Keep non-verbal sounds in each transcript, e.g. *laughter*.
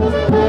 Eso,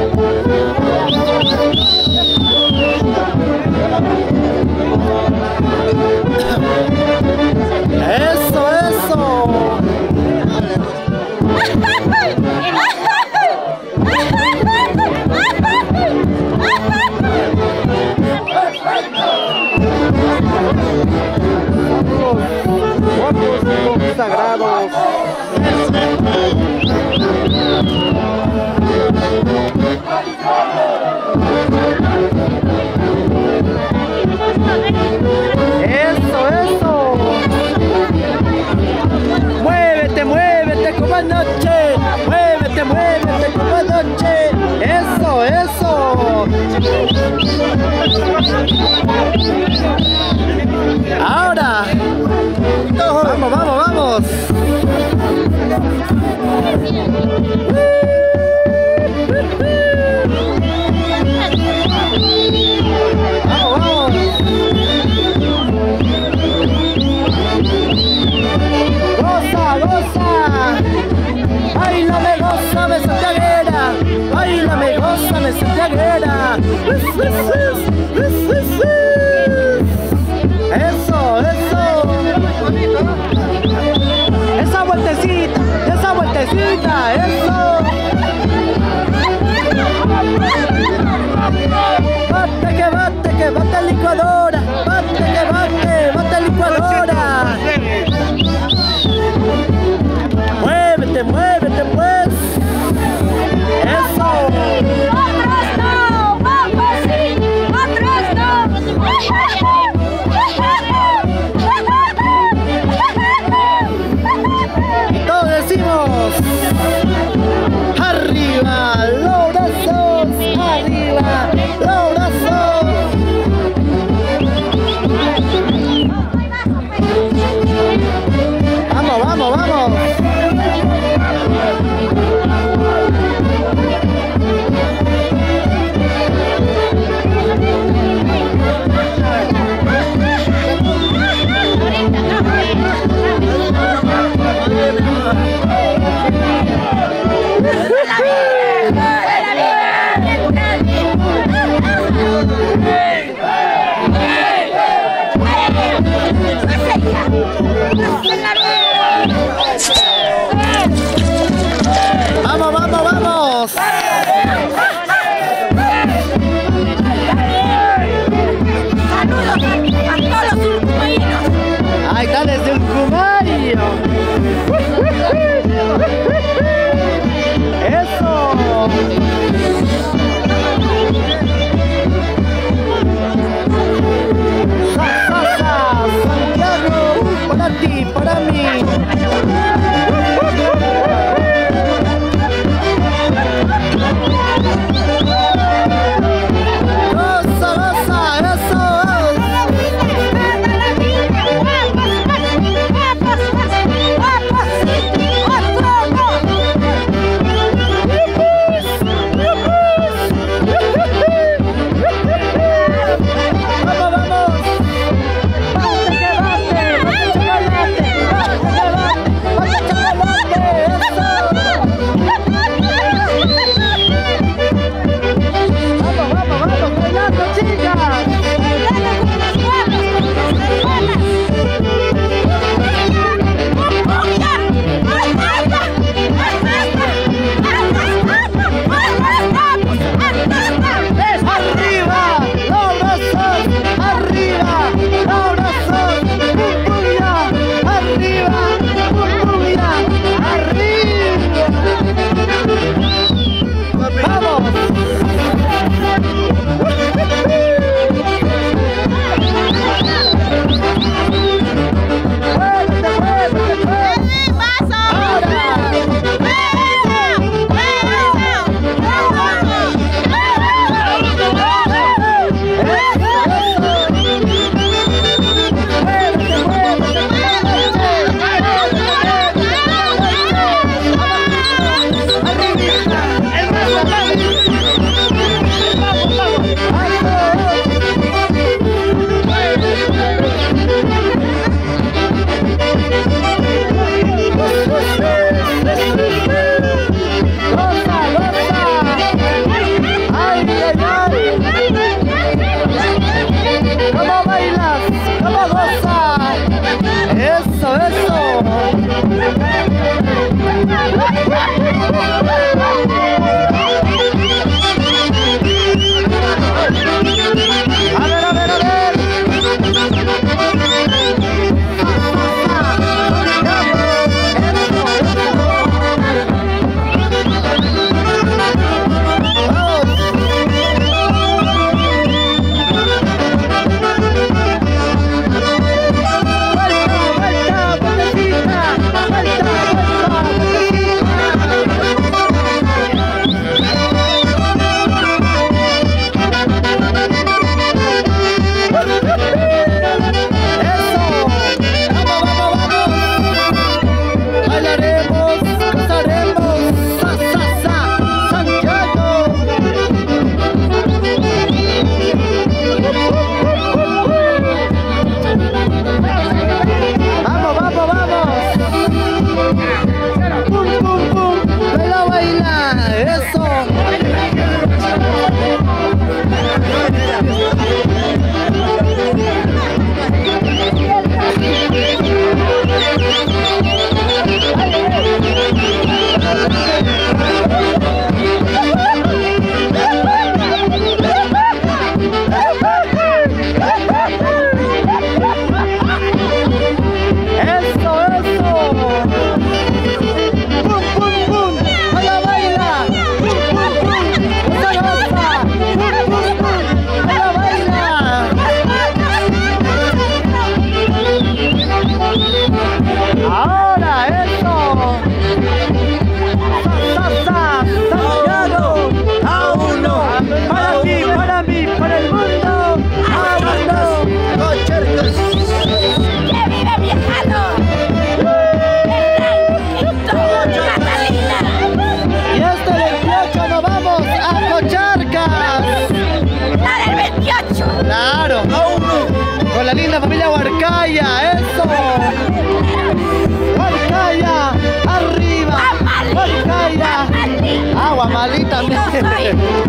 it.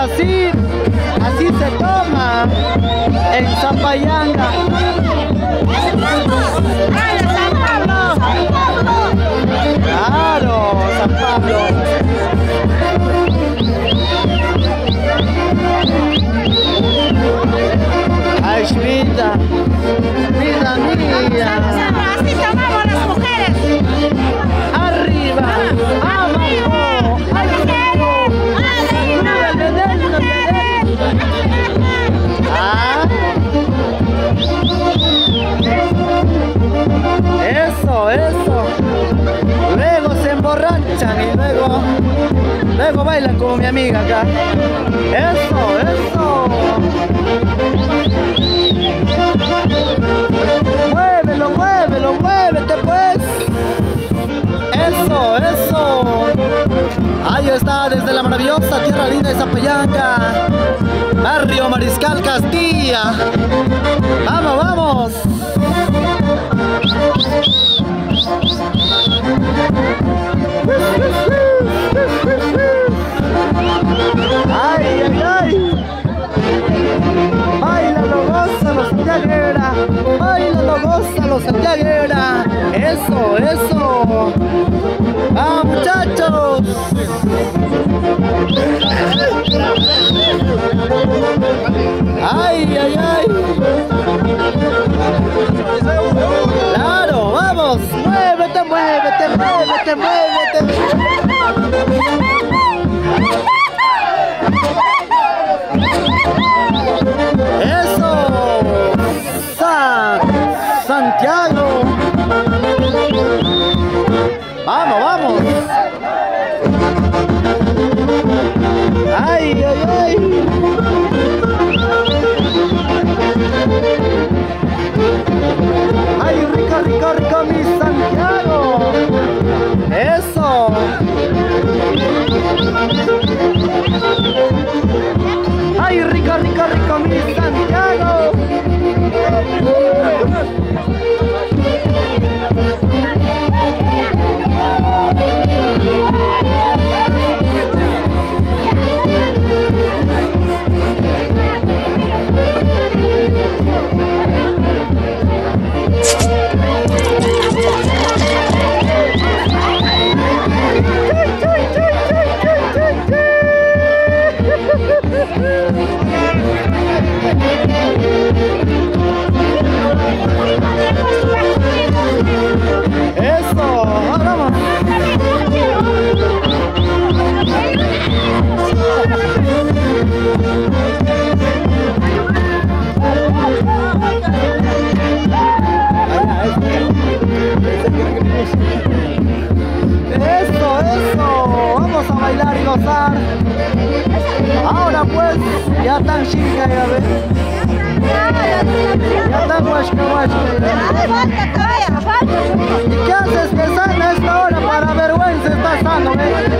así, así se toma en Zapayanga. Claro, San Pablo. Ay, vida, vida mía. Así tomamos las mujeres. Arriba. Ah. luego bailan con mi amiga acá. Eso, eso. Muévelo, muévelo, muévete pues. Eso, eso. Ahí está, desde la maravillosa tierra linda de Zapayaca. Barrio Mariscal Castilla. Vamos, vamos. gózalo, Santiago Aguilera. Eso, eso. ¡Vamos, muchachos! ¡Ay, ay, ay! ¡Claro, vamos! ¡Muévete, muévete, muévete, muévete! rico mi Santiago. bailar y gozar. Ahora pues, ya tan chica ya ves. Ya tan guachca guachca. ¿Y qué haces que sana esta hora para vergüenza estás sano, eh?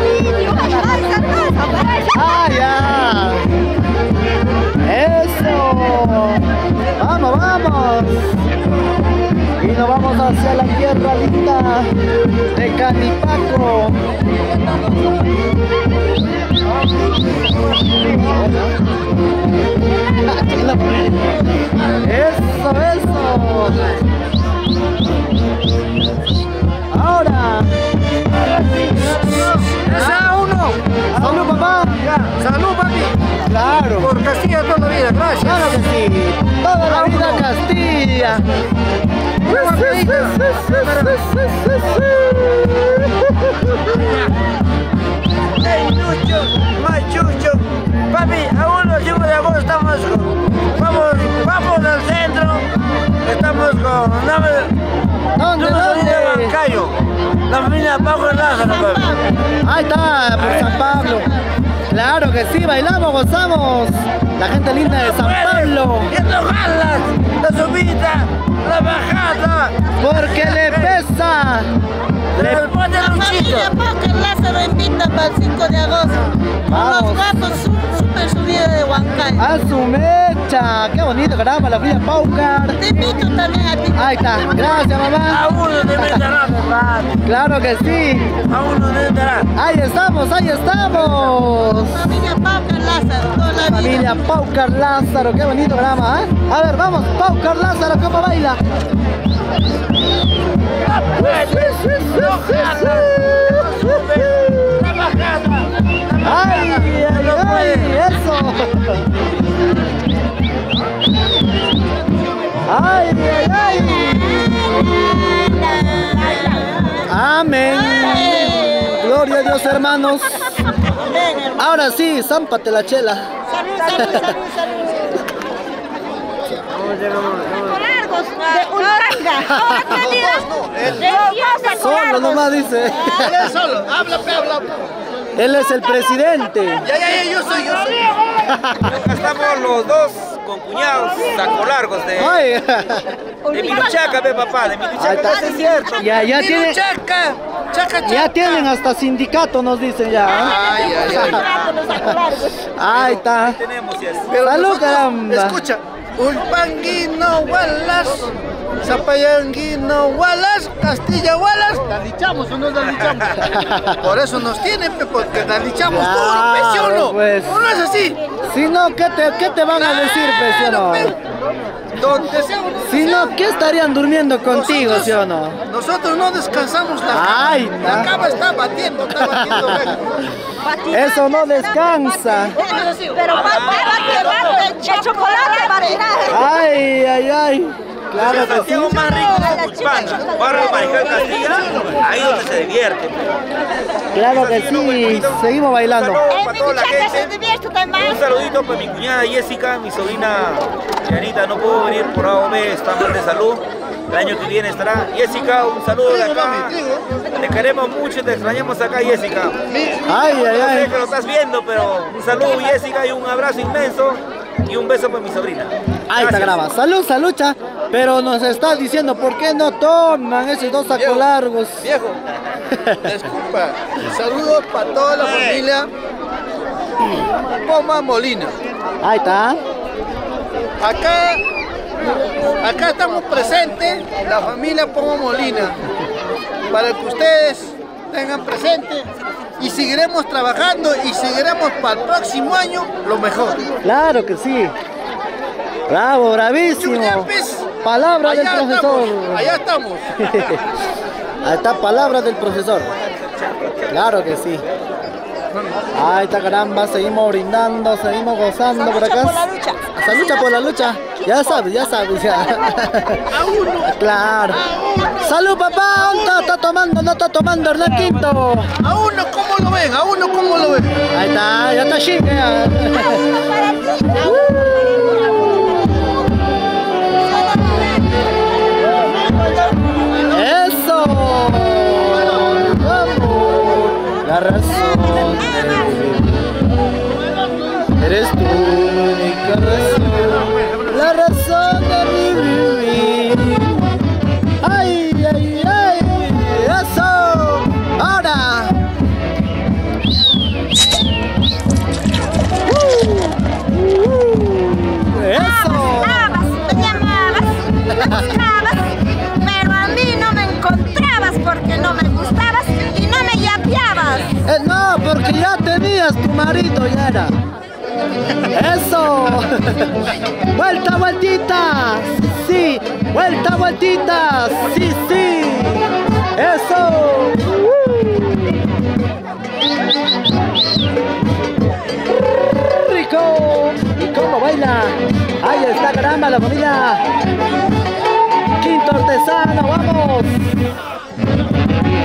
Nos vamos hacia la tierra linda de Canipaco. Eso, eso. Ahora. ¡Esa uno! Salud, papá. ¡Salud, papi! Claro. Por Castilla toda la vida, gracias. Claro que sí. Toda la vida Castilla. ¡Ey, Chucho! ¡Machucho! Papi, aún los 5 de agosto estamos con... Vamos, vamos al centro. Estamos con... ¿Dónde, Yo no soy de dónde? Bancayo. La familia Paco Lázaro, papi. Ahí está, por San Pablo. Claro que sí, bailamos, gozamos. La gente linda de San Pablo. Jalas, la subida, la bajada. Porque le pesa. Le pone Luchito. Familia Póker Lázaro invita para el 5 de agosto. Vamos. Unos gatos su- super subida de Huancayo. A su mecha. Qué bonito, caramba, la familia Paucar. Te invito también a ti. Ahí está. Gracias, A mamá. uno de venderá, papi. Claro que sí. A uno de venderá. Ahí estamos, ahí estamos. Familia Póker Lázaro, toda la vida. Familia Paucar Lázaro, qué bonito programa, ¿eh? A ver, vamos, Paucar Lázaro, ¿cómo baila? ¡Ay, ay, ay! ¡Eso! *laughs* ¡Ay, ay, ay! Amén. Gloria a Dios, hermanos. Ahora sí, zámpate la chela. Salud, salud, salud, salud. Largos, de de Solo nomás dice. solo, habla, habla. Él es el presidente. Ya, ya, ya, yo soy, yo soy. Estamos los dos con cuñados saco largos de, de Miluchaca, ve papá, de Ahí Miluchaca, está. es cierto. ya, ya tienen, chaca, chaca. ya tienen hasta sindicato, nos dicen ya. ¿eh? Ay, ay, ay. Ahí está. Tenemos. Salud, caramba. Escucha, Ulpanguino Wallace, Zapayanguino Wallace, Castilla Wallace. ¿Dalichamos o no dalichamos? *laughs* Por eso nos tienen, porque dalichamos Claro, duro, pe, ¿sí o no? pues. ¿O no es así? Si no, ¿qué te, qué te van a decir, pues, sí o no? Donde sea, donde Si sea. no, ¿qué estarían durmiendo contigo, Nosotros- sí o no? Nosotros no descansamos la cama. Ay, la na. cama está batiendo, está batiendo. *laughs* Eso no descansa. Pero va a tirar de chocolate, tirar. Ay, ay, ay. Claro que sí. Santiago más rico es Cucupana, barrio Mariscal Castilla, ahí donde se divierte. Claro que sí. Seguimos bailando. En para toda la gente. Un saludito para mi cuñada Jessica, mi sobrina Janita, no pudo venir por AOB, está mal de salud. El año que viene estará. Jessica, un saludo de acá. Te queremos mucho, te extrañamos acá, Jessica. Ay, ay, Yo sé ay. que lo estás viendo, pero un saludo, Jessica, y un abrazo inmenso. Y un beso para mi sobrina. Ahí está graba. Salud, salucha. Pero nos está diciendo por qué no toman esos dos sacos largos. Viejo, disculpa. *laughs* Saludos para toda la familia Poma Molina. Ahí está. Acá, acá estamos presentes, la familia Poma Molina, para que ustedes tengan presente y seguiremos trabajando y seguiremos para el próximo año lo mejor. Claro que sí. Bravo, bravísimo. Palabra del profesor. estamos, allá estamos. *laughs* Ahí está palabra del profesor. Claro que sí. Ahí está caramba, seguimos brindando, seguimos gozando por acá. por la lucha. Esa lucha por la lucha. Ya sabes, ya sabes, ya. *laughs* Claro. Salud papá, ¿Dónde está tomando, no está tomando Hernán Quinto. A uno, ¿cómo lo ven? A uno, ¿cómo lo ven? Ahí está, ya está chique. *laughs* guitarras son de Eres tú mi única razón, la razón de vivir. ¡Ay, ay, ay! ¡Eso! ¡Ahora! ¡Uh! uh, uh. ¡Eso! *laughs* Vuelta, vueltita. Sí, vuelta, vueltita. Sí, sí. Eso. Rico. ¿Y cómo baila? Ahí está, caramba, la familia. Quinto artesano, vamos.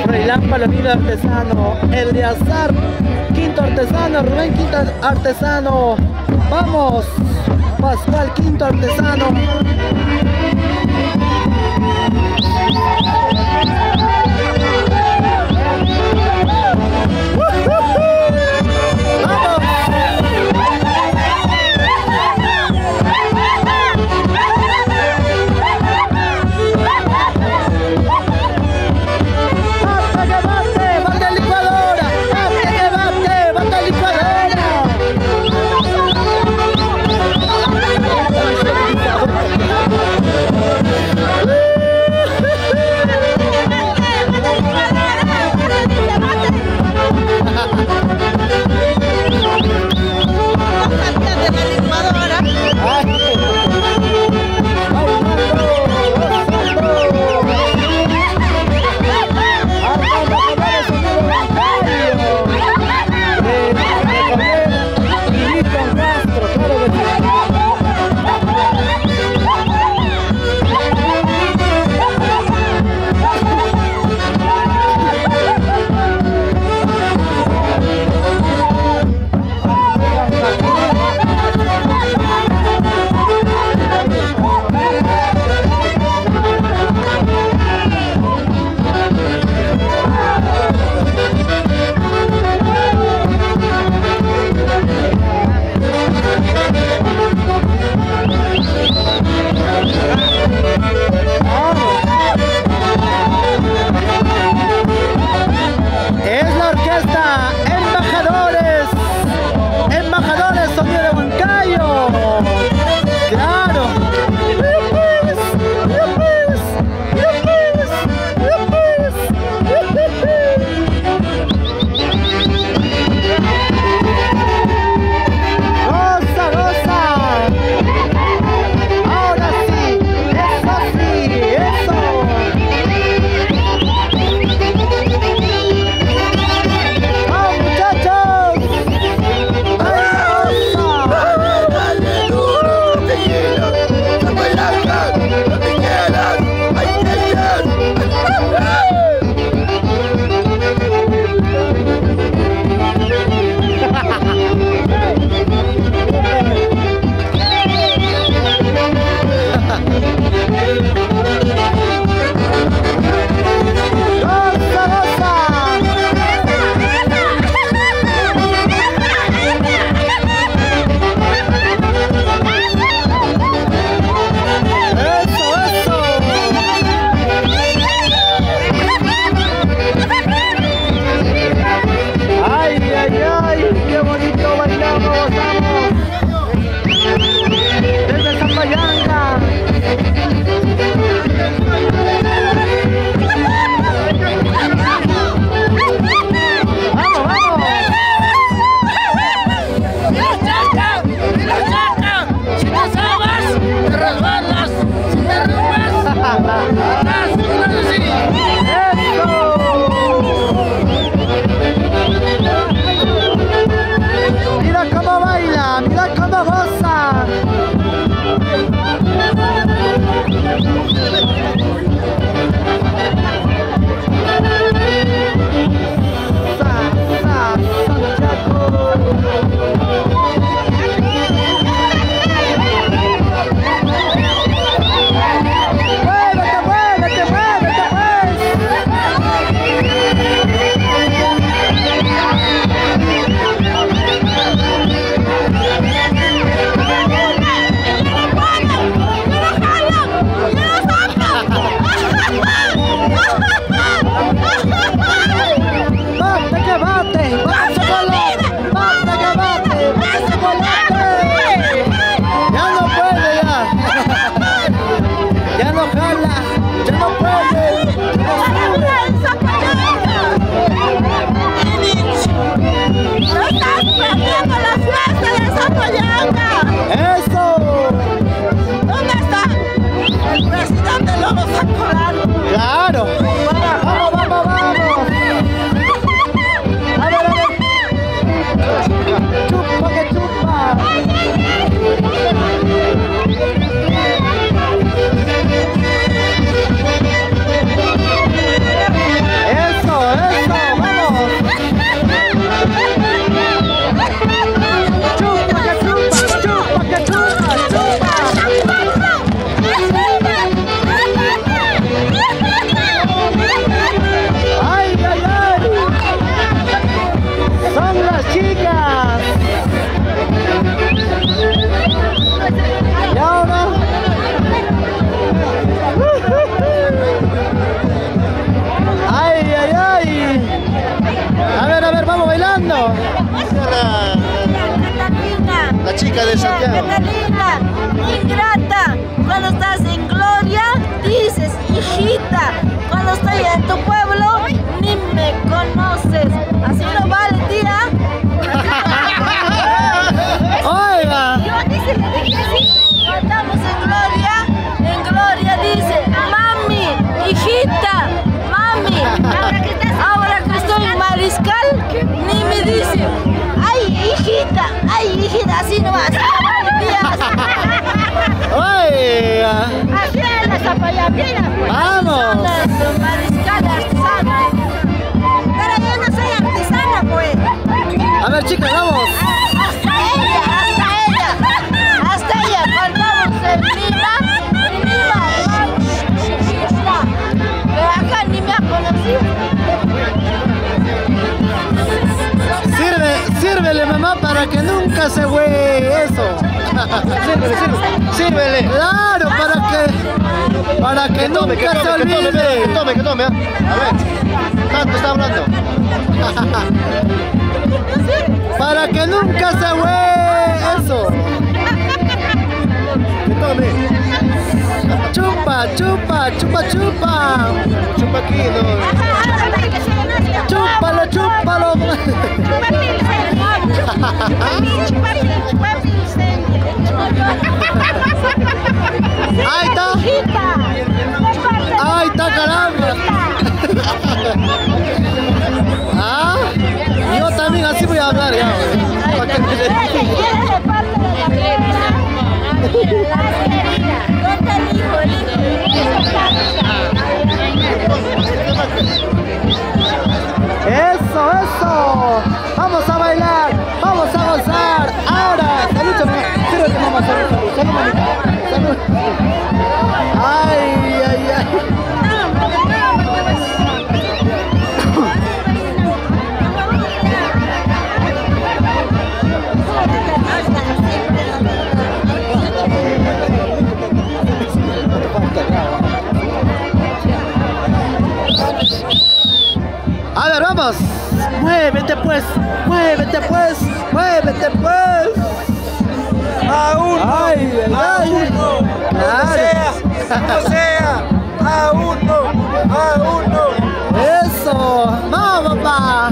Freilán Palomino artesano. Eleazar, quinto artesano. Rubén, quinto artesano. Vamos. Pascual, quinto artesano. Para que nunca se hue eso. Tome. Chupa, chupa, chupa, chupa. Chupa aquí, no. Chúpalo, chúpalo. Ahí está. Ahí está, caramba. *laughs* Ah, así voy a hablar ya. Eso, eso. Vamos a bailar, vamos a gozar. Ahora. Salud. Vamos. Muévete pues, muévete pues, muévete pues. A uno, Ay, ay, a ay. uno, Claro. como sea, como sea, a uno, a uno. Eso, vamos papá.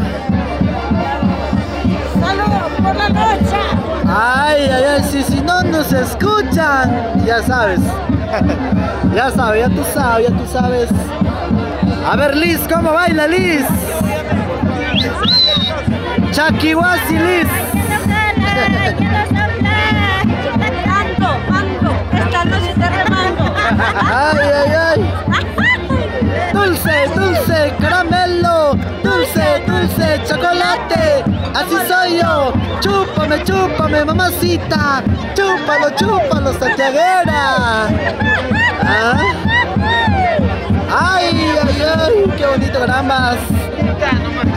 Saludos por la noche. Ay, ay, ay, si, si no nos escuchan, ya sabes. *laughs* ya sabes, ya tú sabes, ya tú sabes. A ver, Liz, ¿cómo baila Liz? Chaquihuasi Liz. Ando, ando. Esta noche te. Ay, ay, ay. Dulce, dulce, caramelo, dulce, dulce, chocolate. Así soy yo. Chúpame, chúpame, mamacita. Chúpalo, chúpalo, santiaguera. ¿Ah? Ay, ay, ay, qué bonito, carambas.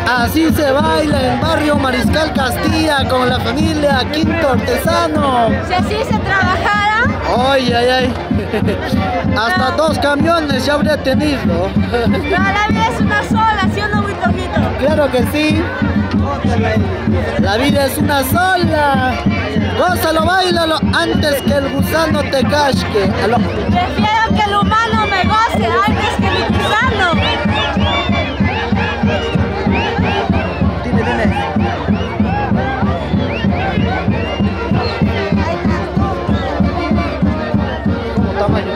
Así se baila en barrio Mariscal Castilla con la familia Quinto Artesano. Si así se trabajara, Ay, ay, ay. *laughs* Hasta dos camiones ya habría tenido. *laughs* pero la vida es una sola, ¿sí o no? Claro que sí. La vida es una sola. Gózalo, bailalo antes que el gusano te casque. Prefiero que el humano me goce antes que mi gusano.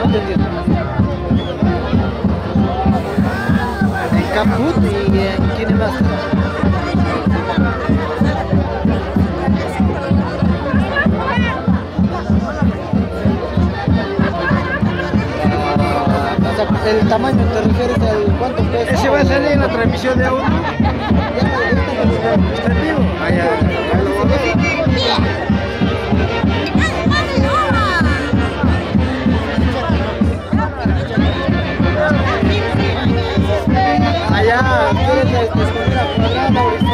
En Caput y en quién más. Sea, el tamaño te refieres al cuánto pesa. Ese va a salir en la transmisión de audio. Está vivo. Vaya, ya lo vamos a ver.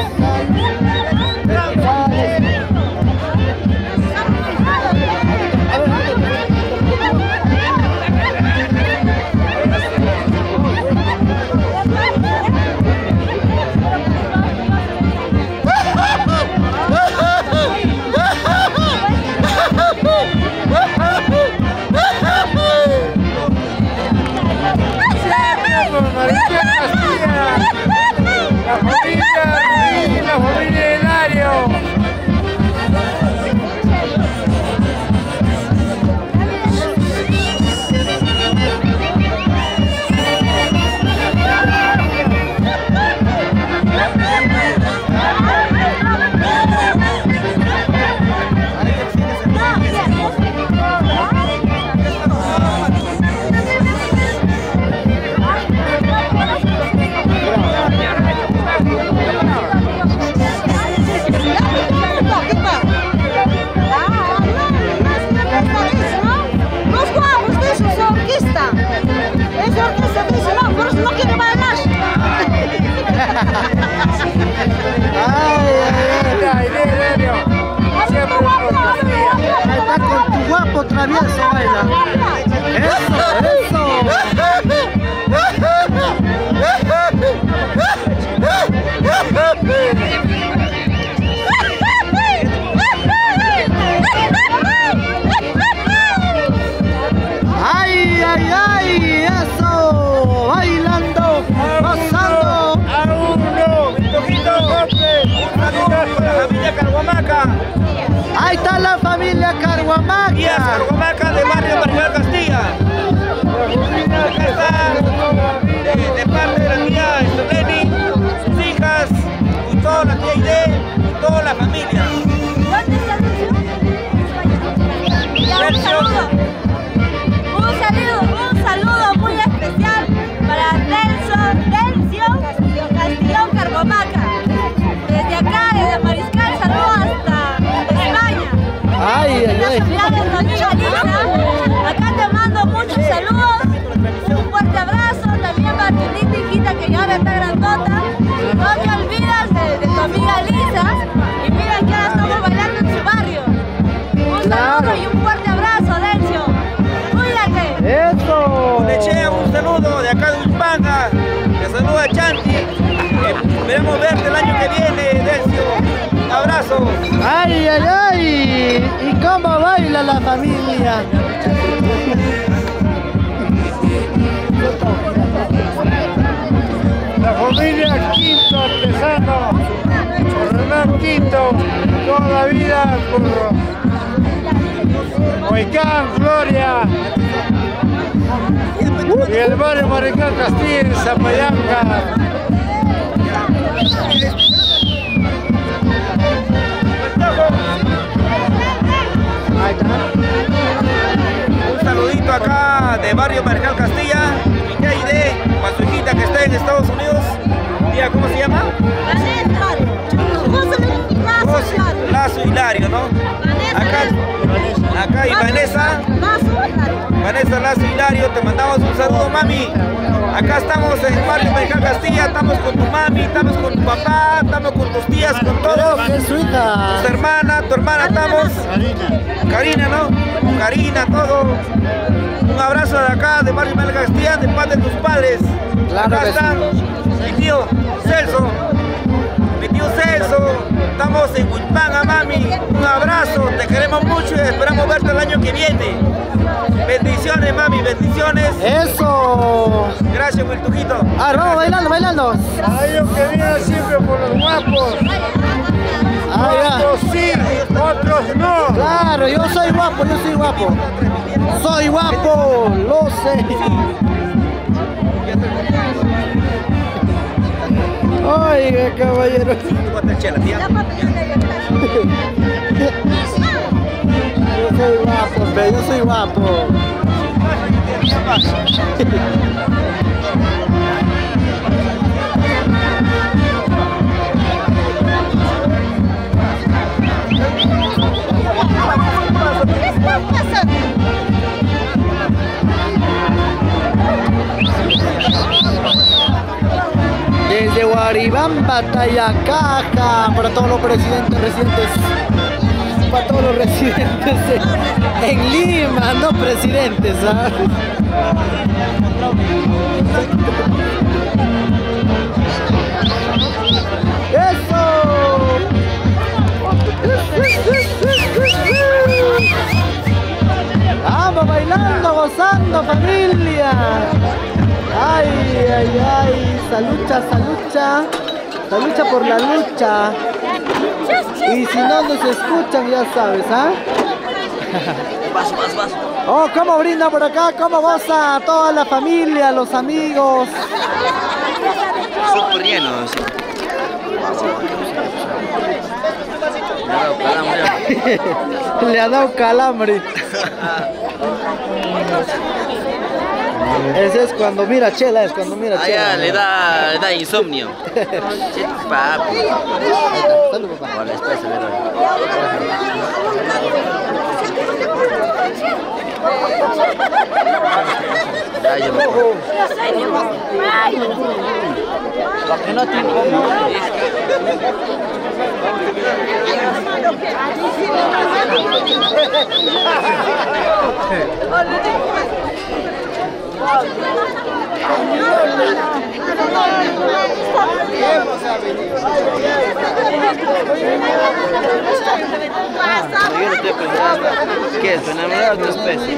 Travieso baila. Eso, eso. ¡Ahí está la familia Carhuamaca! Díaz Carhuamaca de Barrio Marginal Castilla. Acá está de, de parte de la tía Esteleni, sus hijas, y toda la tía Ide, y toda la familia. Acá te mando muchos saludos. Un fuerte abrazo. También para tu linda hijita que ya ahora está grandota. No te olvidas de, de tu amiga Lisa. Y mira que ahora estamos bailando en su barrio. Un saludo y un fuerte abrazo, Dencio. Cuídate. ¡Eso! Lechea, un saludo de acá de Uspanga. Te saluda Chanti. Esperamos verte el año que viene, ay! ¿Y cómo baila la familia? La familia Quinto Artesano, Hernán Quinto, toda la vida por Huaycán, Gloria, y el barrio Maricán Castillo, Zapayanca. Un saludito acá de Barrio Marginal Castilla. Para su hijita que está en Estados Unidos. ¿cómo se llama? José Lazo Hilario, ¿no? Acá, acá y Vanessa. Vanessa Lazo Hilario, te mandamos un saludo, mami. Acá estamos en Barrio Marginal Castilla, estamos con tu mami, estamos con tu papá, estamos con tus tías, con todos. Tu hermana, tu hermana, estamos. Karina, ¿no? Karina, todo. Un abrazo de acá, de Barrio Marginal Castilla, de parte de tus padres. Claro acá están mi tío Celso. Mi tío Celso, estamos en Huispanga, mami. Un abrazo, te queremos mucho y esperamos verte el año que viene. Bendiciones, mami, bendiciones. ¡Eso! Gracias, Wiltujito. A ver, vamos bailando, bailando. A ellos que vienen siempre por los guapos, Ah, otros sí, otros no. Claro, yo soy guapo, yo soy guapo. Soy guapo, lo sé. Oiga, caballero. Yo soy guapo, hombre, yo soy guapo. ¿Qué está pasando? Guaribamba, Tayacaja, para todos los presidentes residentes, para todos los residentes en, Lima, no presidentes, ¿ah? ¡Eso! Vamos bailando, gozando, familia. Ay, ay, ay, salucha, salucha, salucha por la lucha. Y si no nos escuchan, ya sabes, ¿ah? Vas, vas, vas. Oh, cómo brinda por acá, cómo goza toda la familia, los amigos. Súper lleno. sí. *laughs* Le ha dado calambre. *laughs* *laughs* Ese es cuando mira chela, es cuando mira chela. Allá le da, le da insomnio. *laughs* Sí, papi. Salud, papá. Vale, después se. Ya, yo me voy. Ay. *laughs* Yo no. ¿Qué? ¿Tu enamorado o especie?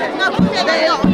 Eso,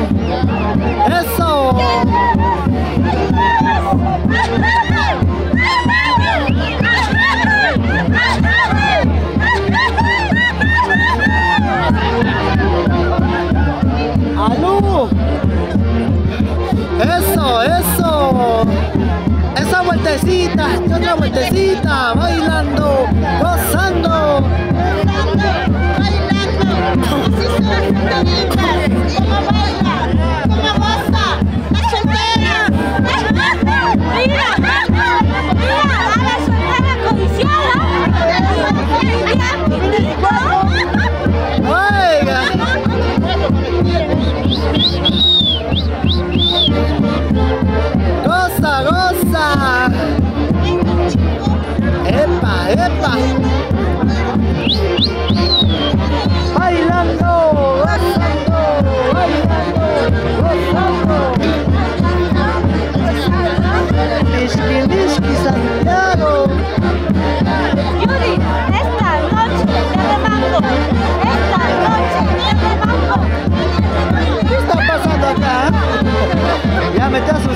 ¡Eso! ¡Alú! ¡Eso, eso! ¡Esa vueltecita! ¡Otra vueltecita! ¡Bailando! ¡Gozando! ¡Bailando! ¡Bailando! ¡Sí, Goza, goza. Epa, epa. 没得。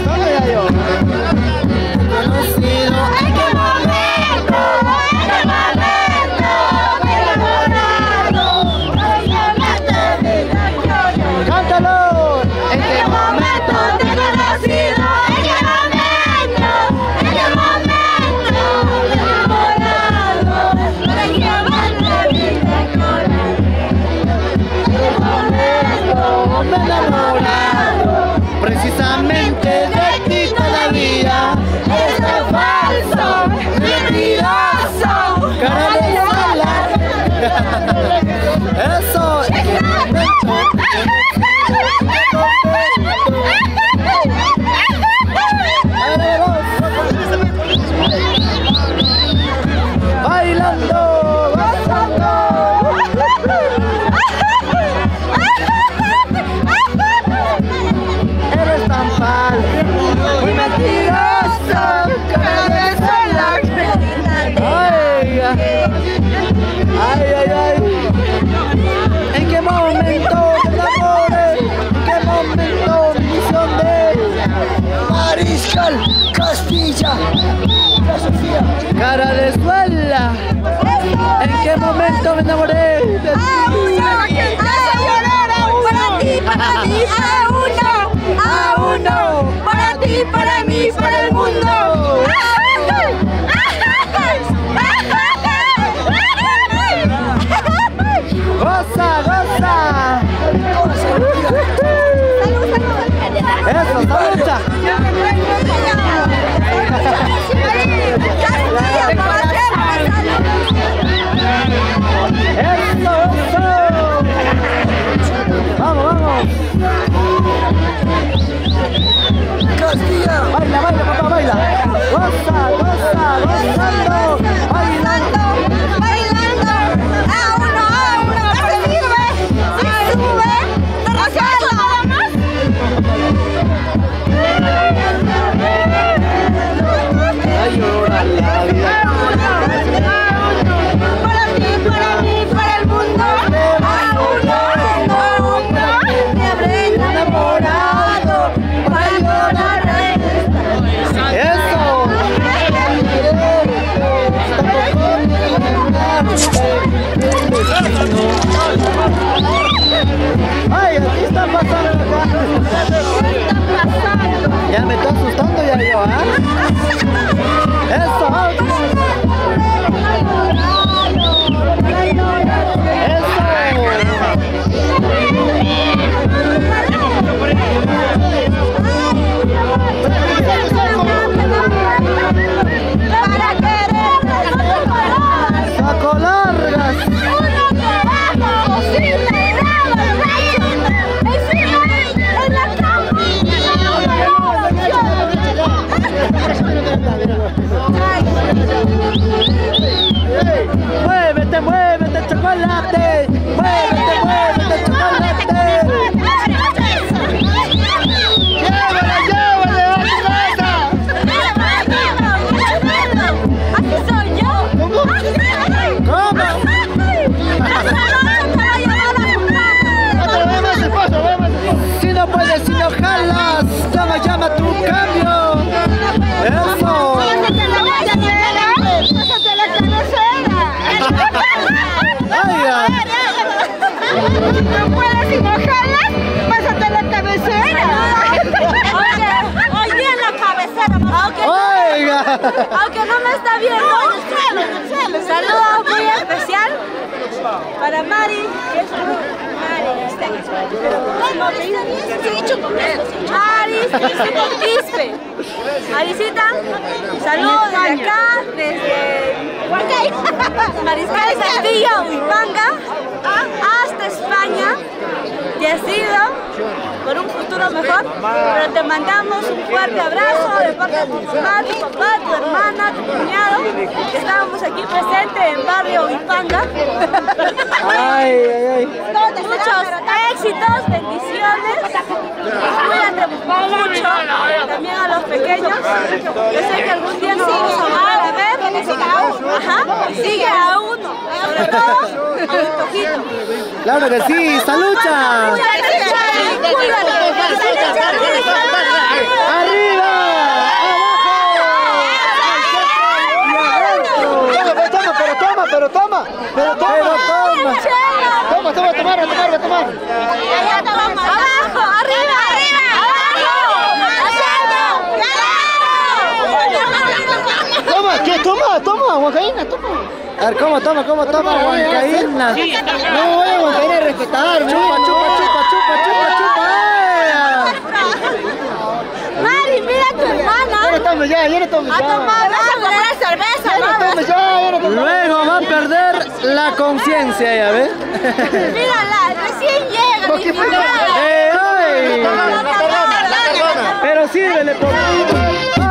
Castilla. Baila, baila, papá, baila. Goza, goza, gozando. Bailando. ó. É aunque no me está viendo, saludo muy especial para Mari, que es Mari, está en español, pero no te he dicho Mari, Quispe. Marisita, saludos desde acá, desde Mariscal Castillo, Huipanga, hasta España. Te has ido por un futuro mejor, pero te mandamos un fuerte abrazo de parte de tu mamá, tu papá, tu hermana, tu cuñado, que estábamos aquí presentes en barrio Huipanga. Ay, ay, ay. Muchos éxitos, bendiciones. Cuídate mucho, también a los pequeños. Yo sé que algún día nos vamos a volver a ver. Ajá, sigue a uno, sobre todo a un tojito. Claro que sí, salucha. Arriba, abajo, Toma, pero toma, pero toma, pero toma. pero toma. Toma, toma, tomar, tomar, tomar. Abajo, arriba, arriba, abajo. Toma, ¿qué? Toma, toma, Huancaína, toma. A ver, ¿cómo toma, cómo toma, Huancaína? No voy a Huancaína a respetar, Chupa, chupa, chupa, chupa, chupa, chupa. Mari, mira a tu Ya no hermana. estamos ya, ya no estamos A ya. tomar, vas a comprar cerveza, Ya no estamos ya, ya no estamos Luego va a perder la conciencia, ¿ya ves? Mírala, recién llega. ¿Por qué fue? disfrutada. ¡Eh, ay! Pero sírvele por Vamos,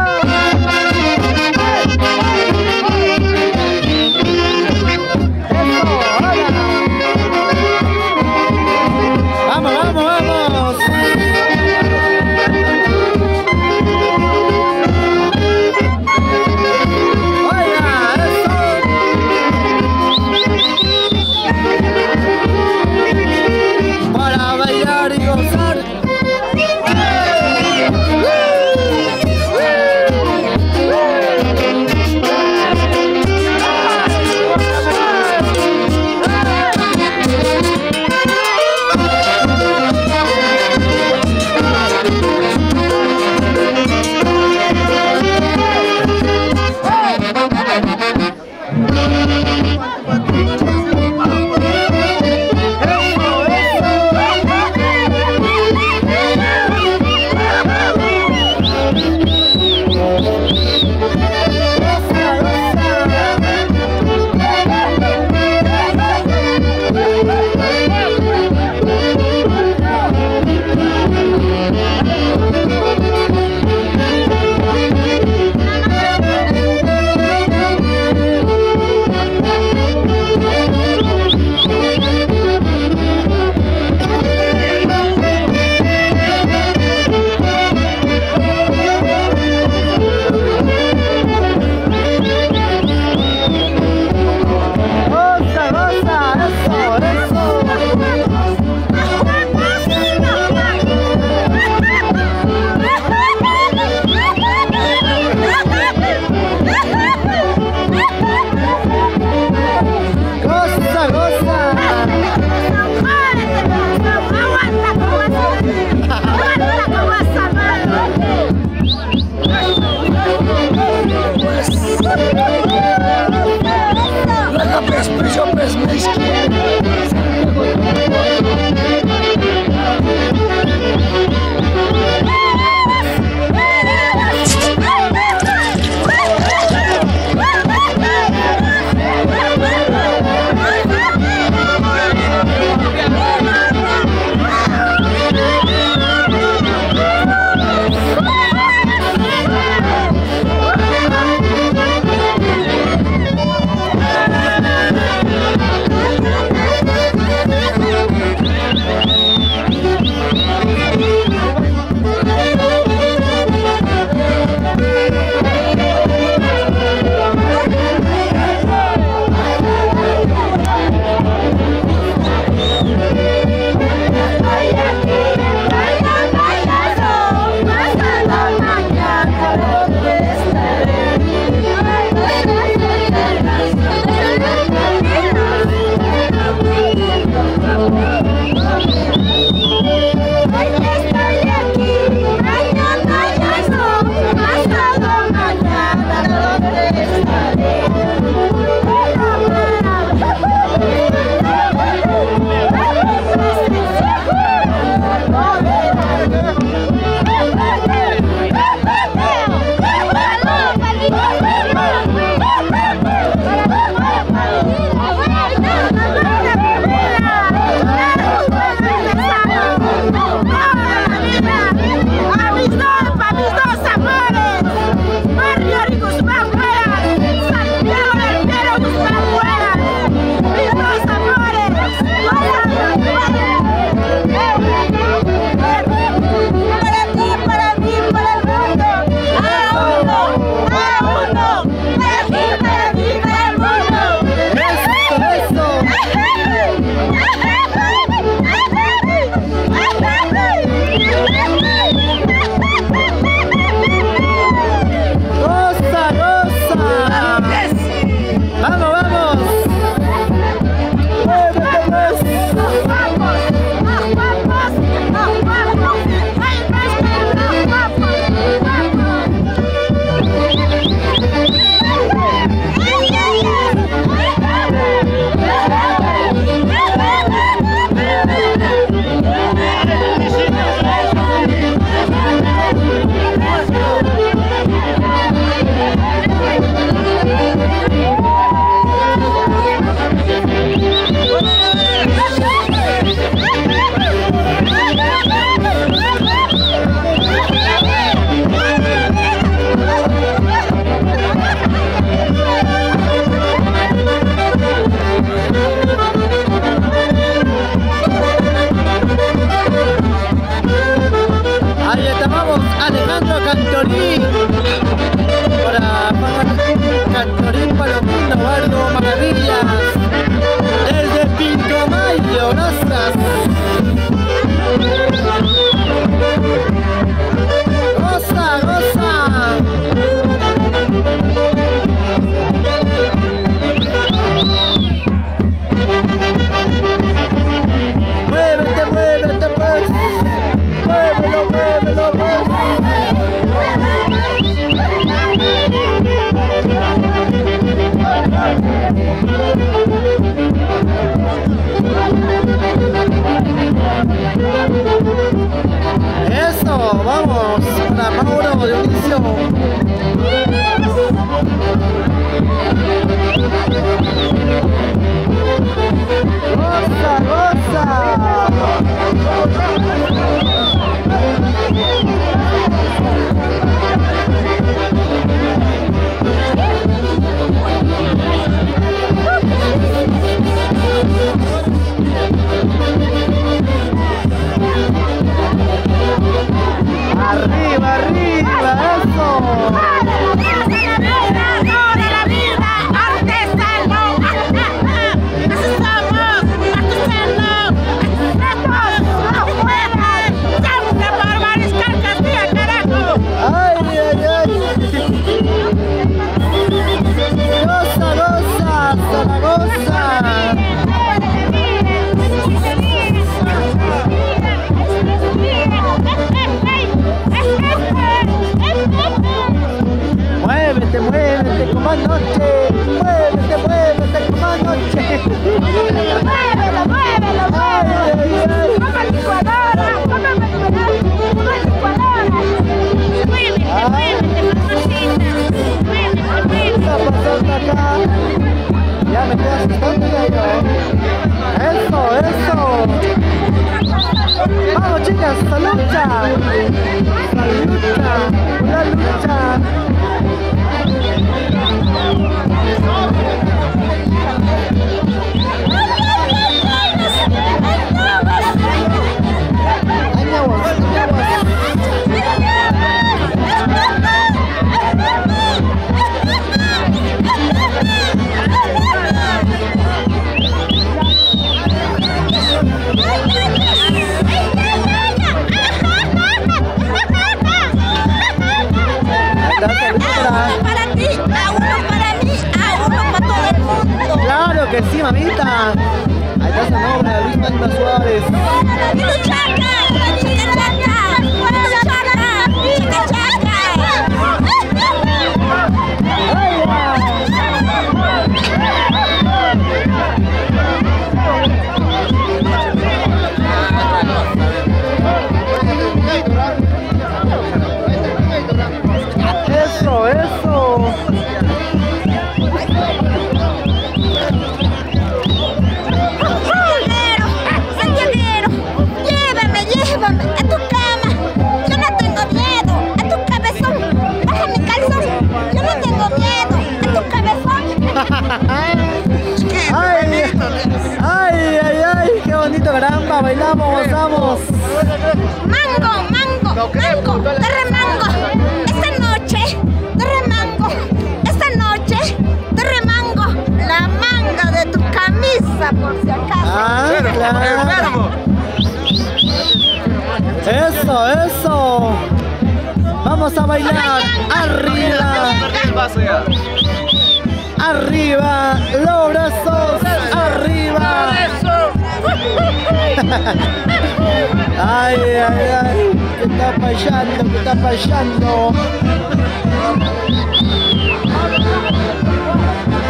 Ay, ay, ay. ¿Qué está pasando? ¿Qué está pasando?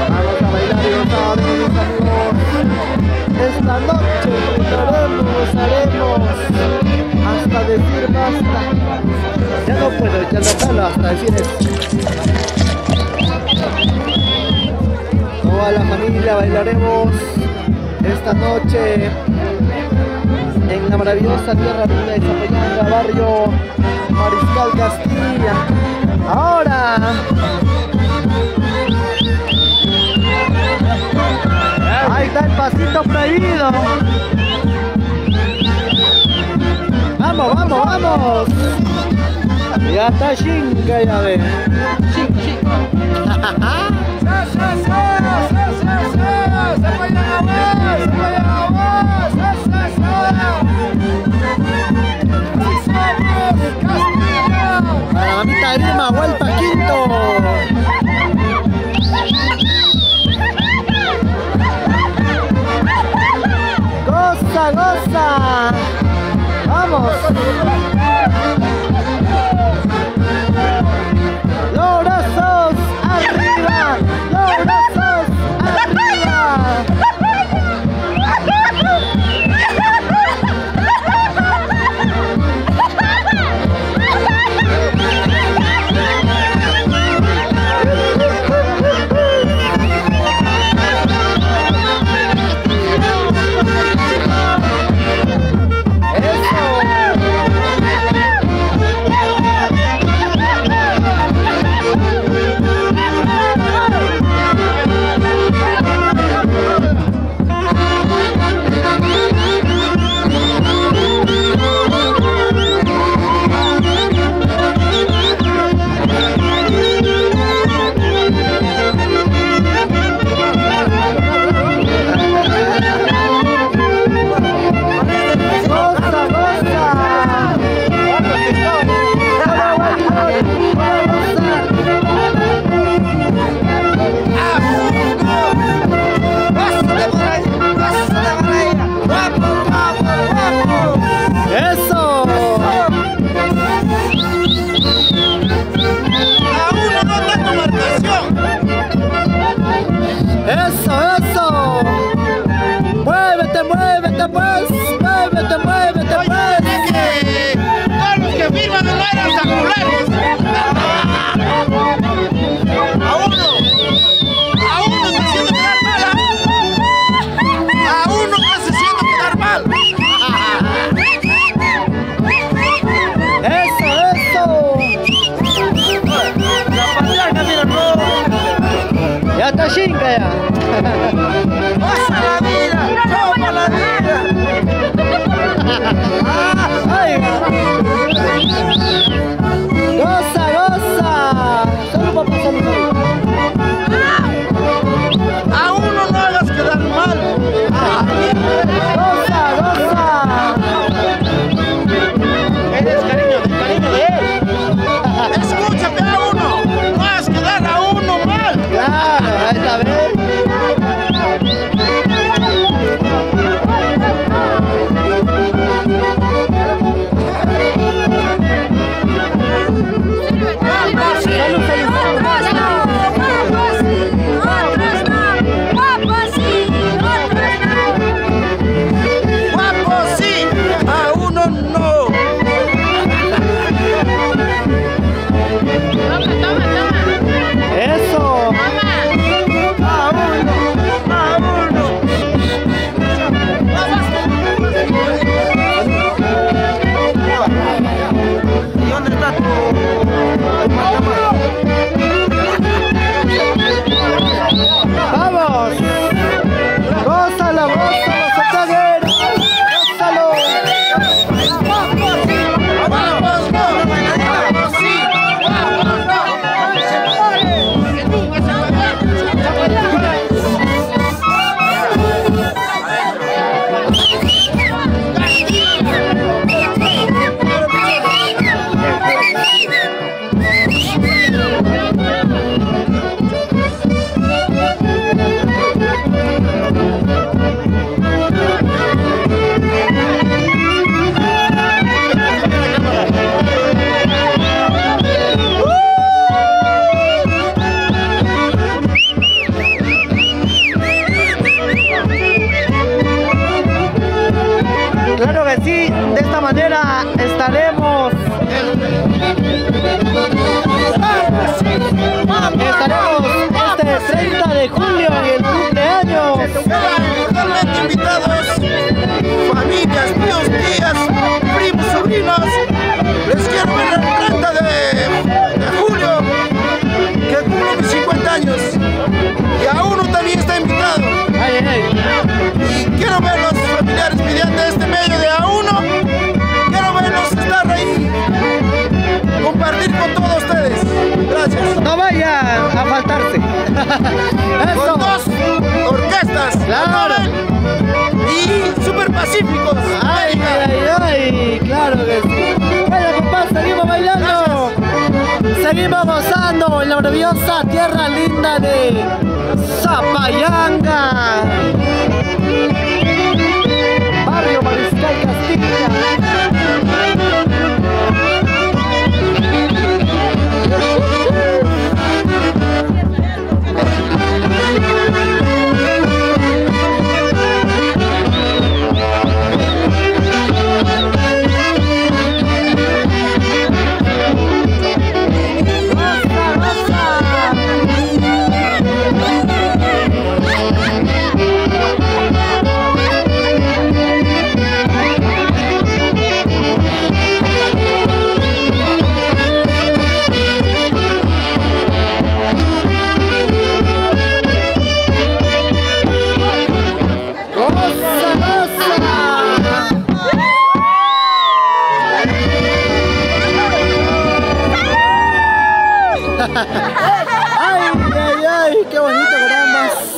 Vamos a bailar y gozar, mis amigos. Esta noche brindaremos, haremos hasta decir basta. Ya no puedo, ya no puedo hasta decir eso. Toda la familia bailaremos esta noche maravillosa tierra de Zapayanga, barrio Mariscal Castilla. Ahora. Ahí está el pasito prohibido. Vamos, vamos, vamos. Ya está Shinka, ya ve. Shin, shin. *laughs* Para mamita vuelta quinto. Goza, goza. Vamos. con dos orquestas. Claro. Y super pacíficos. Ay, ay, ay, claro que sí. Bueno, compadre, seguimos bailando. Seguimos gozando en la maravillosa tierra linda de Zapayanga.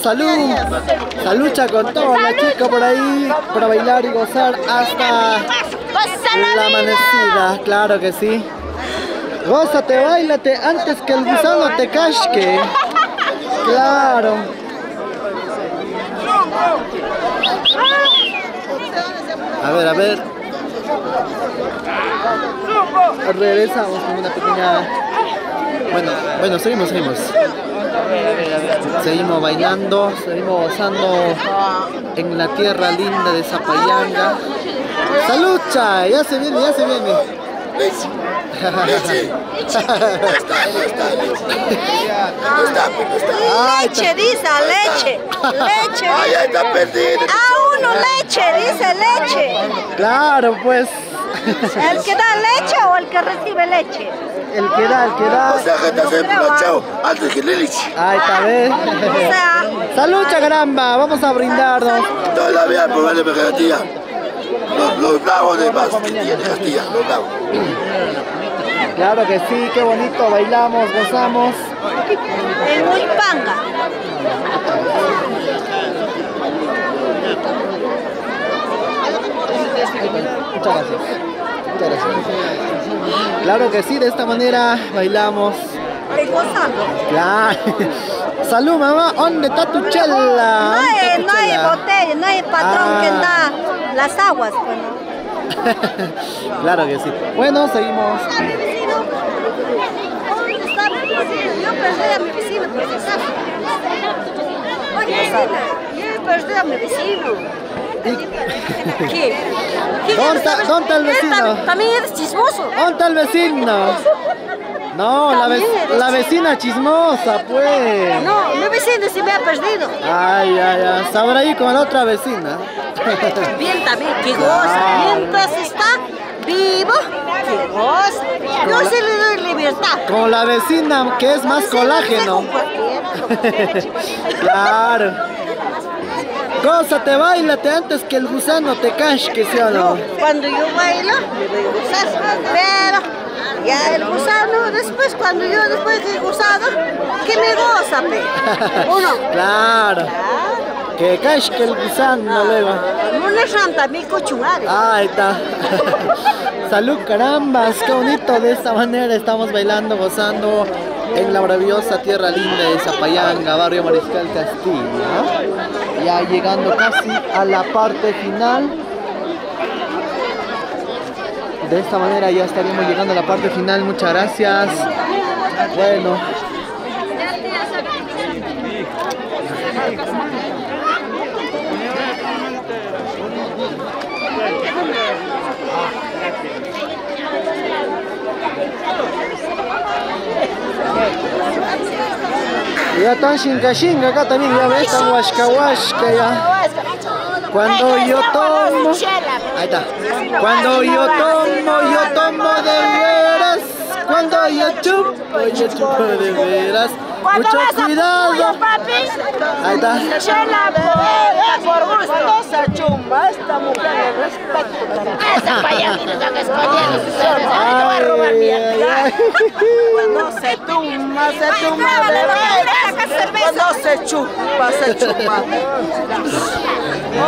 salud. Salud Chacotón, la chica por ahí, para bailar y gozar hasta la amanecida, claro que sí. Gózate, bailate antes que el gusano te casque. Claro. A ver, a ver. Regresamos con una pequeña... Bueno, bueno, seguimos, seguimos. Seguimos bailando, seguimos gozando en la tierra linda de Zapayanga. ¡Salucha! Ya se viene, ya se viene. Ay, Leche, dice, leche. Leche. Ay, ya está perdido. A uno leche, dice leche. Claro, pues. ¿El que da leche o el que recibe leche? El que da, el que da. O sea, que está siempre que Lilich. Ahí está, ¿ves? *laughs* ¡Salucha, caramba! Vamos a brindarnos. Todavía por vale Castilla. Los, los bravos de más que tiene Castilla, los bravos. Claro que sí, qué bonito. Bailamos, gozamos. en Huipanga. Muchas gracias. Muchas gracias. Claro que sí, de esta manera bailamos. Claro. *laughs* Salud, mamá. ¿Dónde está tu chela? No ¿Dónde hay, no hay botella, no hay patrón que Ah. da las aguas. Bueno. *laughs* claro que sí. Bueno, seguimos. Yo perdí a mi vecino, por si acaso. Oye, vecina, yo perdí a mi vecino. ¿Qué? ¿Qué ¿Dónde está- el vecino? tam- También eres chismoso. ¿Dónde está el vecino? No, la, ve- la vecina chismosa, pues. No, mi vecino se me ha perdido. Ay, ay, ay. Sabrá ahí con la otra vecina. *laughs* Bien también, que goza. Mientras está vivo, que goza. Yo sí le doy libertad. Con la vecina que es más colágeno. *laughs* Claro. Gózate, bailate antes que el gusano te casque, ¿sí o no? Cuando yo bailo. Pero ya el gusano, después, cuando yo después de gusano, que me goza, pe. *laughs* Uno. Claro. Que casque el gusano luego. No le ranta mi cochungare. Ahí está. *laughs* Salud, carambas, qué bonito. De esta manera estamos bailando, gozando en la maravillosa tierra linda de Zapayanga, barrio Mariscal Castilla. Ya llegando casi a la parte final. De esta manera ya estaríamos llegando a la parte final. Muchas gracias. Bueno. Ya están shinga acá también, ya ves, están huasca huasca ya. Cuando yo tomo, ahí está. Cuando yo tomo, yo tomo de veras. Cuando yo chupo, yo chupo de veras. Mucho cuidado. Ahí está. Chela por, gusto. Cuando se chumba, esta mujer. Esa. Cuando se tumba, se tumba de veras. Cuando se chupa, se chupa.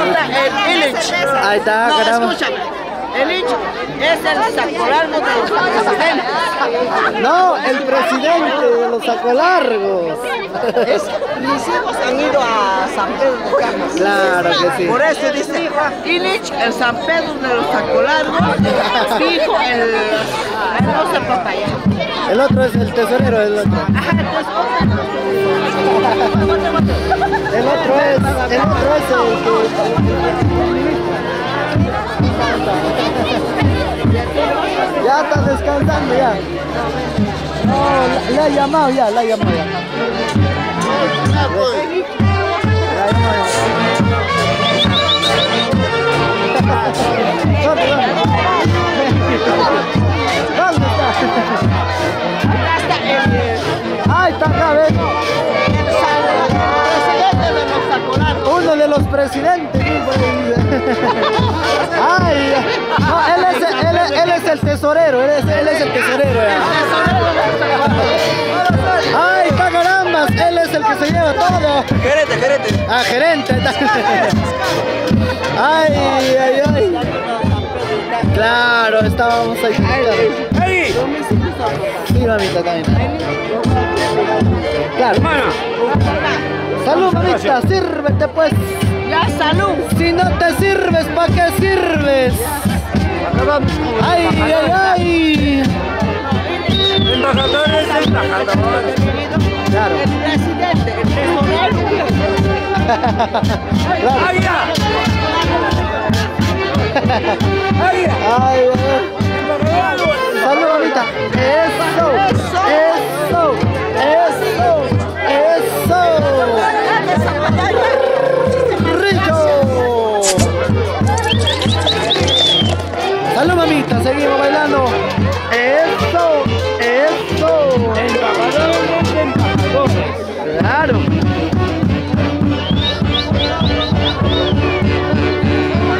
Otra, el Illich. Ahí está, No, escúchame. El Illich es el sacolargo de los presidentes. No, el presidente de los sacolargos. Mis hijos han ido a San Pedro de Camas. Claro que sí. Por eso dice Illich, el San Pedro de los sacolargos, hijo el, el no sé papaya. El otro es el tesorero, el otro. El otro es, el otro es el que... Ya está descansando ya. No, le ha llamado ya, le ha llamado ya. ¿Dónde, está? Ahí está acá, ¿ves? Uno de los presidentes. *laughs* Ay, no, él es, él, es- él es el tesorero, él es, él es el tesorero. ya. Ay, está él es el que se lleva todo. Gerente, gerente. Ah, gerente. *laughs* Ay, ay, ay. Claro, estábamos ahí. Sí, mamita, también. Claro. Salud, mamita, sírvete pues. La salud. Si no te sirves, ¿para qué sirves? Ay, ay, ay. Embajador es embajador. Claro. El presidente, el presidente. Ay, Salud, mamita. Eso, eso, eso, eso. seguimos bailando. Eso, eso. Empapadones, empapadones. Claro.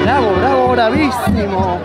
Bravo, bravo, bravísimo.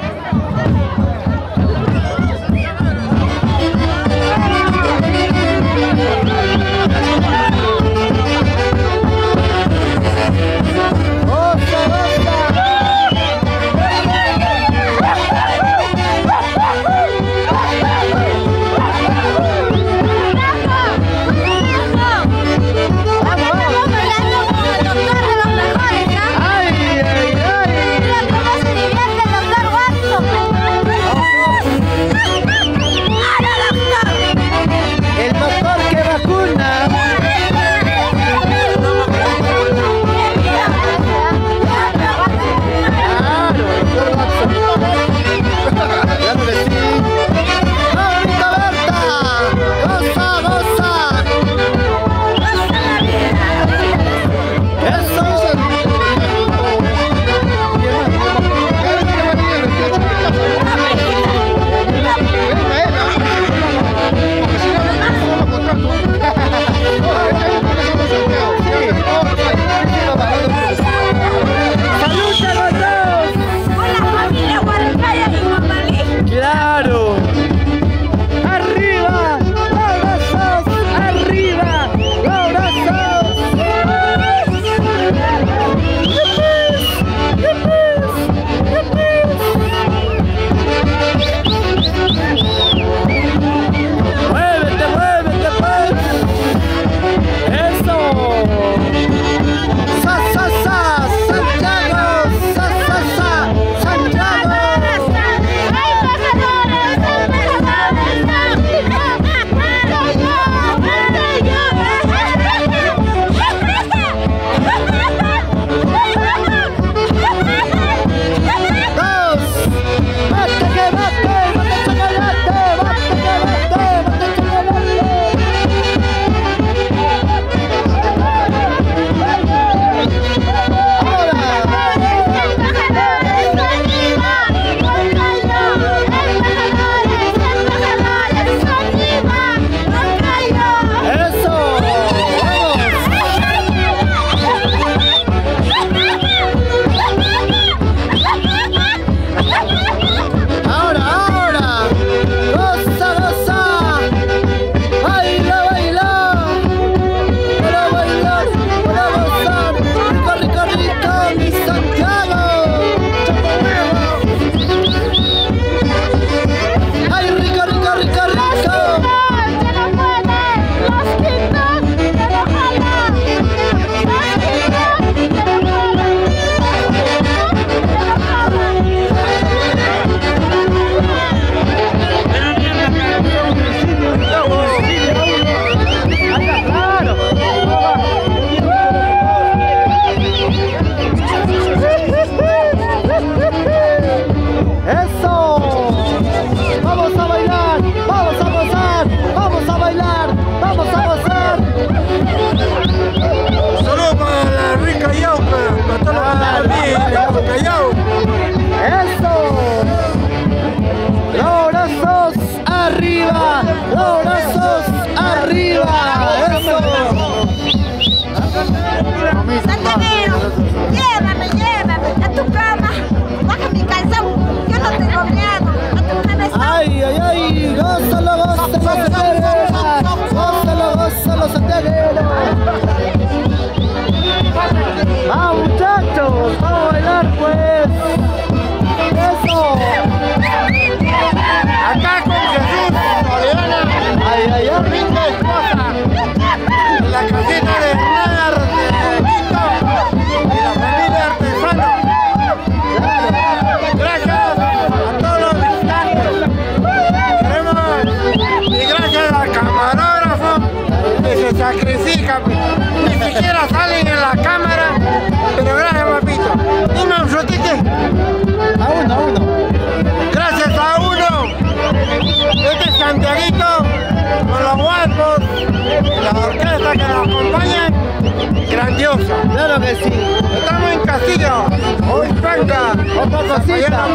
grandiosa. Claro que sí. Estamos en Castilla, hoy venga, otra cosita.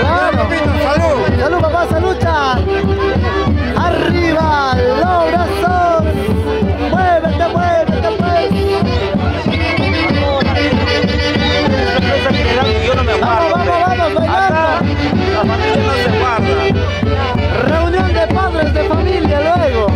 Claro. Salud. Salud papá, salucha. Arriba, los brazos. Muévete, muévete, muévete. Yo no. Vamos, vamos, vamos, Reunión de padres de familia luego.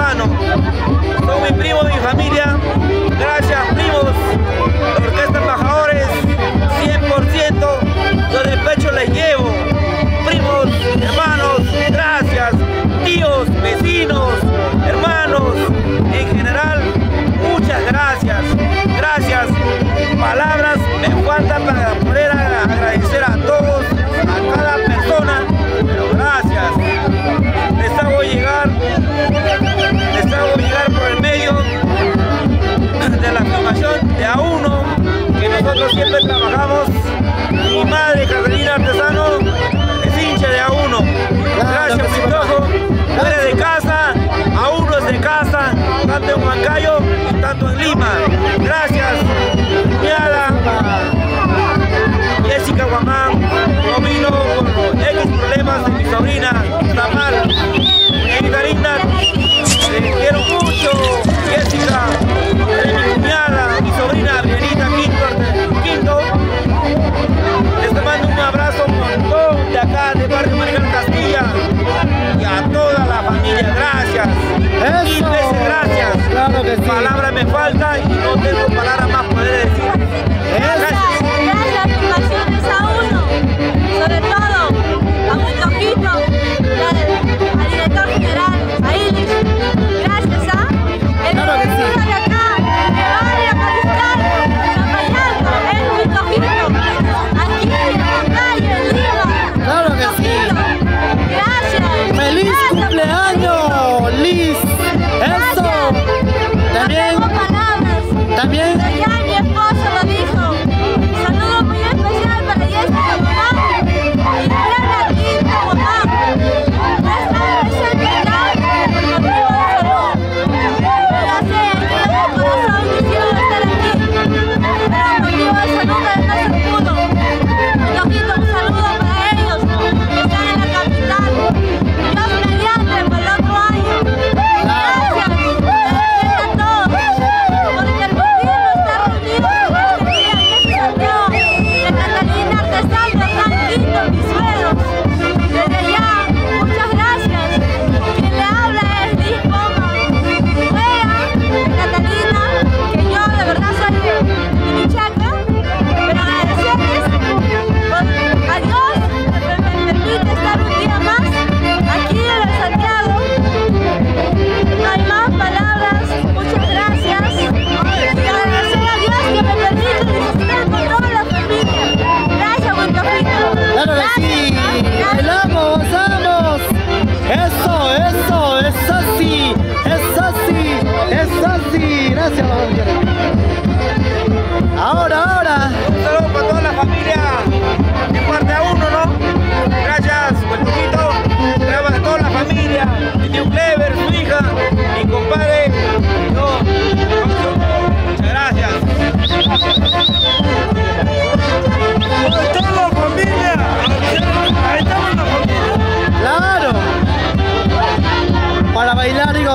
Son mi primo mi familia. Gracias, primos. La Orquesta Embajadores, 100%. Yo de pecho les llevo. Primos, hermanos, gracias. Tíos, vecinos, hermanos, en general, muchas gracias. Gracias. Palabras me faltan para poder agradecer a todos. de la formación de A1 que nosotros siempre trabajamos. Mi madre, Catalina Artesano, es hincha de A1. Gracias, Pitojo. Eres de casa, A1 es de casa, tanto en Huancayo y tanto en Lima. Gracias, cuñada. Jessica Guamán, no vino con X problemas de mi sobrina, Tamar. Catalina, le quiero mucho, Jessica. Claro que sí. Palabras me faltan y no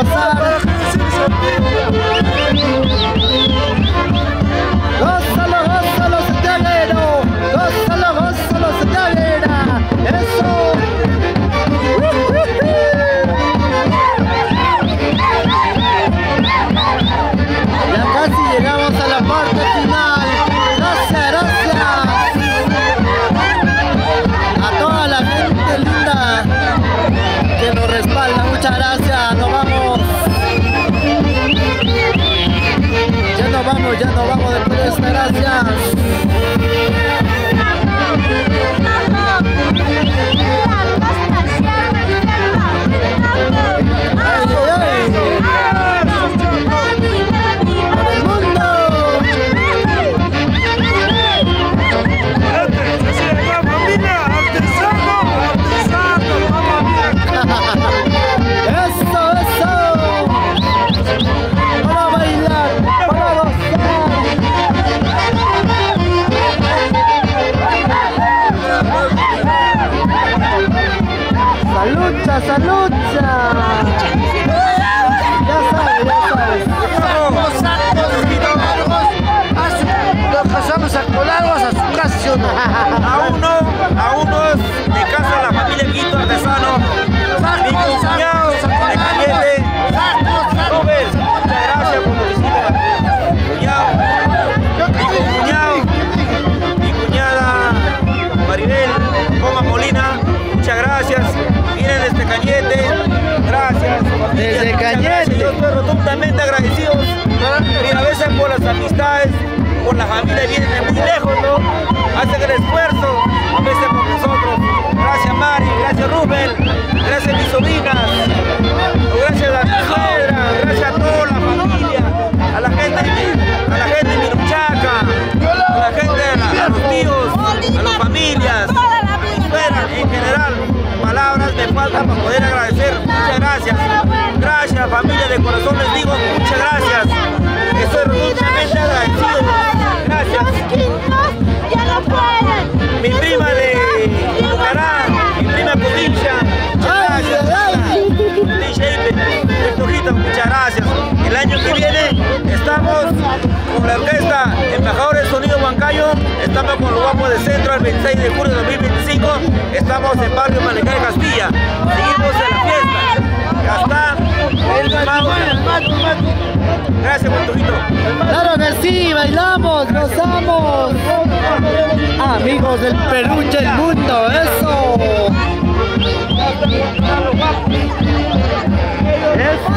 bailar Ya nos vamos, después de esta. Gracias. Por la familia vienen de muy lejos, ¿no? Hacen el esfuerzo, a veces por nosotros. Gracias Mari, gracias Rubén, gracias mis sobrinas, gracias a mi suegra, gracias a toda la familia, a la gente a la gente de Miruchaca, a la gente, a, la- a los tíos, a las familias, mi suegra en general. Palabras me faltan para poder agradecer. Muchas gracias. Gracias familia de corazón les digo muchas gracias. Estoy rotundamente agradecido. Gracias. Ya no pueden. Mi prima de Bucará, mi prima provincia. Muchas ¡Ay, gracias. muchas gracias. El año que viene estamos con la orquesta Embajadores de Sonido Huancayo, estamos con los guapos de centro el 26 de julio de 2025, estamos en barrio Malecay, Castilla. Seguimos en la fiesta. Ya Gracias. Claro que sí, bailamos, gozamos. Amigos del peluche del mundo, eso. Eso,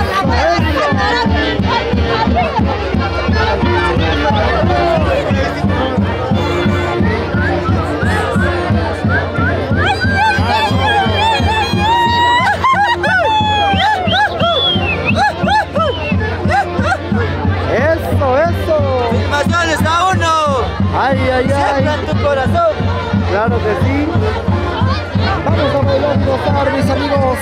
Ay, ay, ¡Siempre ay. en tu corazón! Claro que sí. Vamos a bailar gozar, mis amigos.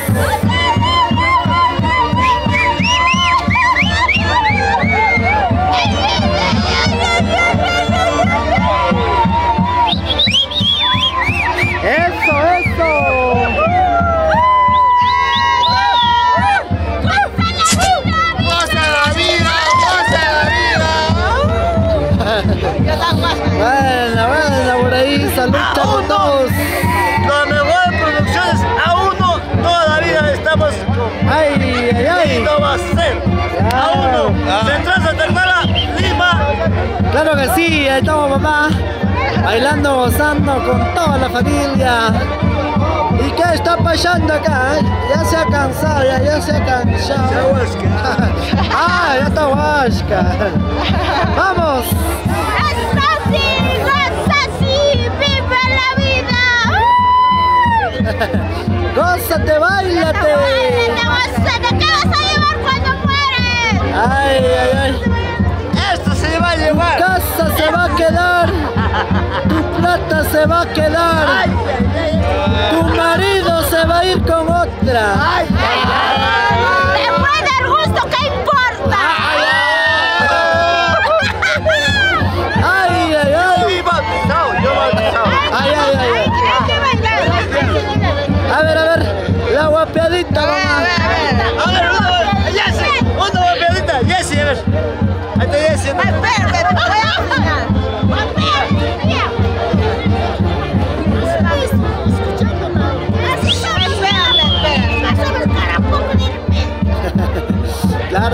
Claro que sí, ahí estamos papá, bailando, gozando con toda la familia. ¿Y qué está pasando acá? Ya se ha cansado, ya, ya se ha cansado. *laughs* ah, ya está huasca. Vamos. ¡Así! ¡Así! ¡Viva la vida! *laughs* Gózate, bailate. ¡Gózate! ¿Qué vas a llevar cuando mueres? Ay, ay, ay se va a llevar. Casa se va a quedar. Tu plata se va a quedar. Tu marido se va a ir con otra.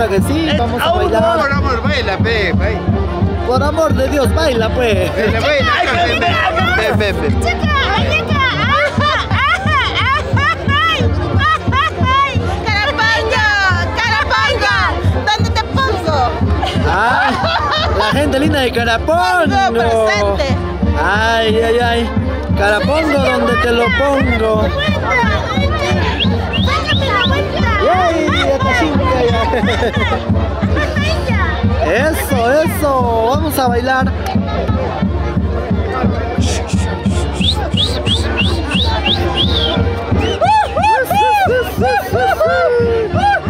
Claro que sí, vamos a bailar. vamos, baila, pe, pe. Por amor de Dios, baila pues. Baila, baila, ven, ven, ven, ven, ven. ¿Dónde te pongo? Ay, la gente linda de Carapongo. Pongo presente. Ay, ay, ay. Carapongo donde te lo pongo. Eso, eso. Vamos a bailar.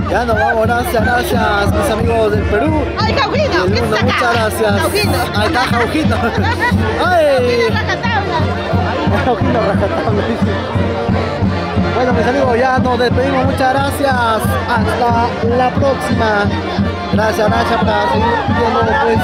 Ya nos vamos, gracias, gracias, mis amigos del Perú. ¡Ay, Jaujinos! Del ¿Qué está acá? muchas gracias. Ahí está. *laughs* Ay. Rajatabla. Jaujito rajatabla, dice. Bueno, mis amigos, ya nos despedimos. Muchas gracias. Hasta la próxima. Gracias, Nacha, por seguir viendo, pues.